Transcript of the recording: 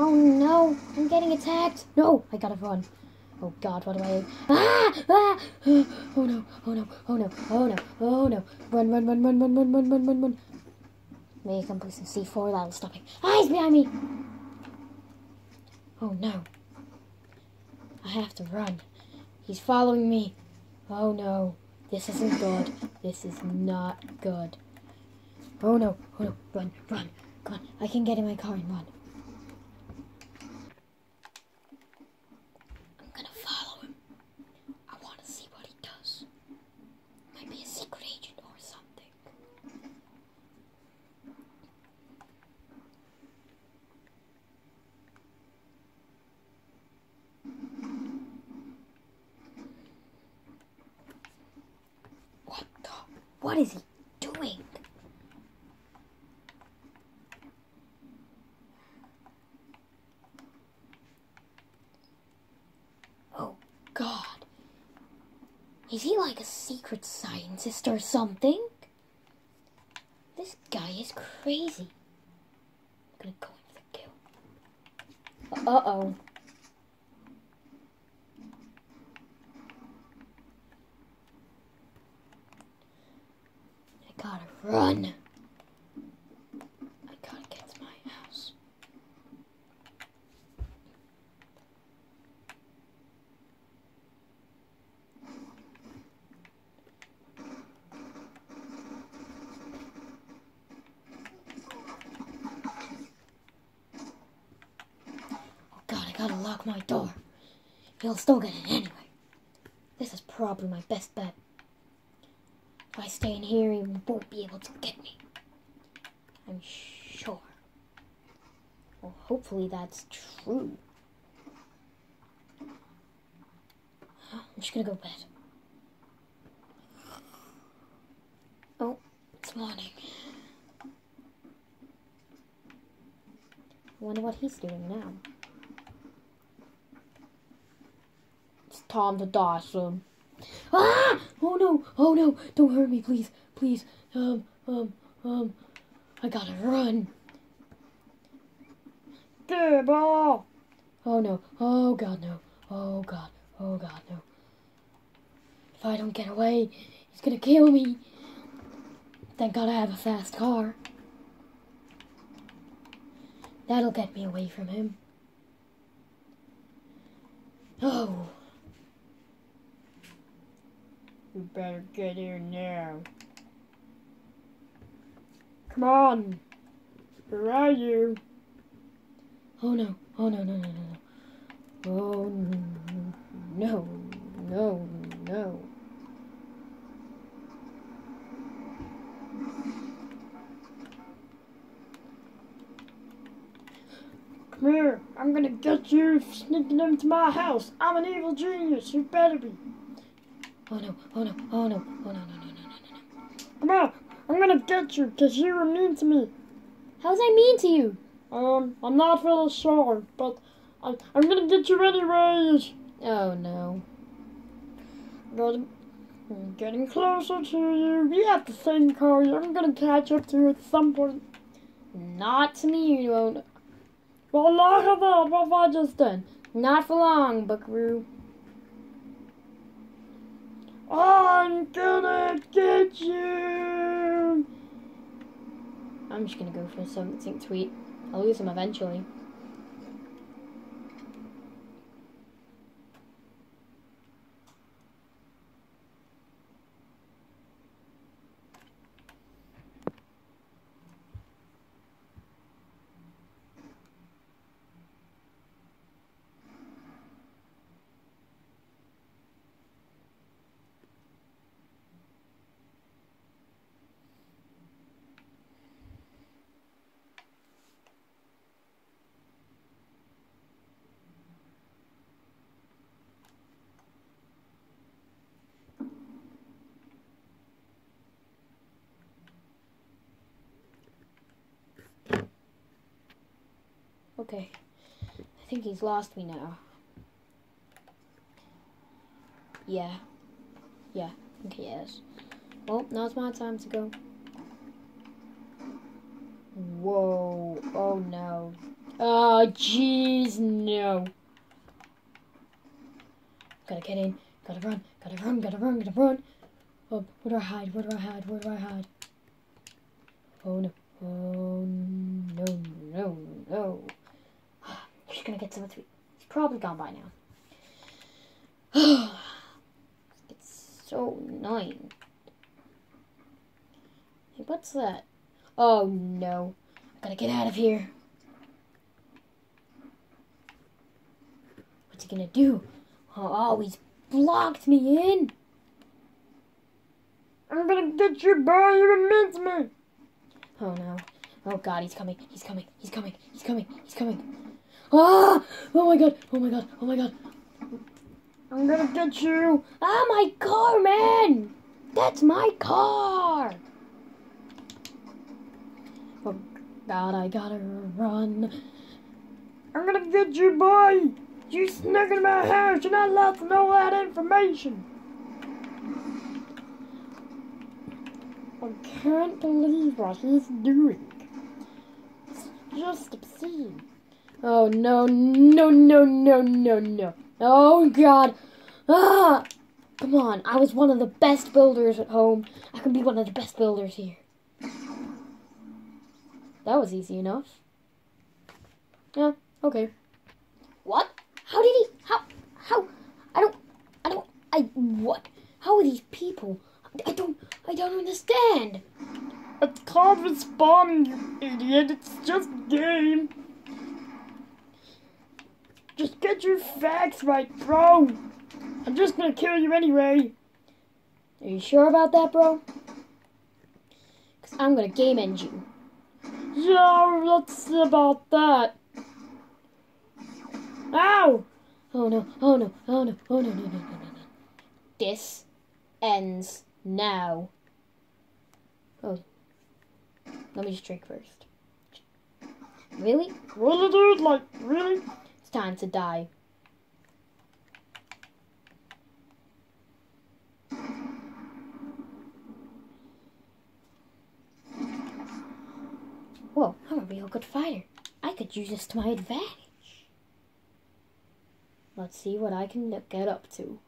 Oh no, I'm getting attacked. No, I gotta run. Oh god, what do I Ah! Ah! Oh no, oh no, oh no, oh no, oh no. Run, run, run, run, run, run, run, run, run, run. Maybe I can put some C4, that'll stop it. Ah, he's behind me! Oh no. I have to run. He's following me. Oh no. This isn't good. This is not good. Oh no, oh no, run, run. Come on, I can get in my car and run. I'm gonna follow him. I wanna see what he does. Might be a secret agent or something. What the? What is he doing? Oh, God. Is he like a secret scientist or something? This guy is crazy. I'm gonna go in for the kill. Uh gotta run. I gotta get to my house. Oh god, I gotta lock my door. He'll still get in anyway. This is probably my best bet. If I stay in here, he won't be able to get me. I'm sure. Well, hopefully that's true. I'm just gonna go to bed. Oh, it's morning. I wonder what he's doing now. It's time to die soon. Ah! Oh no! Oh no! Don't hurt me, please, please. Um, um, um. I gotta run. Good ball. Oh no! Oh god, no! Oh god! Oh god, no! If I don't get away, he's gonna kill me. Thank God I have a fast car. That'll get me away from him. Oh. You better get here now. Come on. Where are you? Oh no. Oh no, no, no, no. Oh no. No, no. Come here. I'm gonna get you sneaking into my house. I'm an evil genius. You better be. Oh no, oh no, oh no, oh no, no, no, no, no, no, no. Come on. I'm gonna get you because you were mean to me. How's I mean to you? Um, I'm not really sure, but I, I'm gonna get you anyways. Oh no. Getting, I'm getting closer to you. We have the same car. I'm gonna catch up to you at some point. Not to me, you won't. Well, look at that. What have I just done? Not for long, Buckaroo. I'm gonna get you. I'm just gonna go for something sweet. I'll lose him eventually. Okay. I think he's lost me now. Yeah. Yeah, I think he is. Well, now's my time to go. Whoa. Oh no. Oh, jeez, no. Gotta get in. Gotta run. Gotta run. Gotta run. Gotta run. Oh, where do I hide? Where do I hide? Where do I hide? Oh no. Oh no, no, no. Gonna get some. three. He's probably gone by now. it's so annoying. Hey, what's that? Oh no. I gotta get out of here. What's he gonna do? Oh, oh he's blocked me in. I'm gonna get you, boy. You miss me. Oh no. Oh god, he's coming. He's coming. He's coming. He's coming. He's coming. Ah! Oh my god. Oh my god. Oh my god. I'm gonna get you. Ah, my car, man. That's my car. Oh god, I gotta run. I'm gonna get you, boy. You snuck in my house. You're not allowed to know that information. I can't believe what he's doing. It's just obscene. Oh no, no, no, no, no, no. Oh god. Ah! Come on, I was one of the best builders at home. I can be one of the best builders here. That was easy enough. Yeah, okay. What? How did he? How? How? I don't. I don't. I. What? How are these people? I don't. I don't understand. It's called respawning, you idiot. It's just game. Just get your facts right, bro. I'm just gonna kill you anyway. Are you sure about that, bro? Because I'm gonna game end you. Yeah, what's about that? Ow! Oh no, oh no, oh no, oh no, no, no, no, no, no. This ends now. Oh. Let me just drink first. Really? Really, dude? Like, really? It's time to die. Whoa, I'm a real good fighter. I could use this to my advantage. Let's see what I can get up to.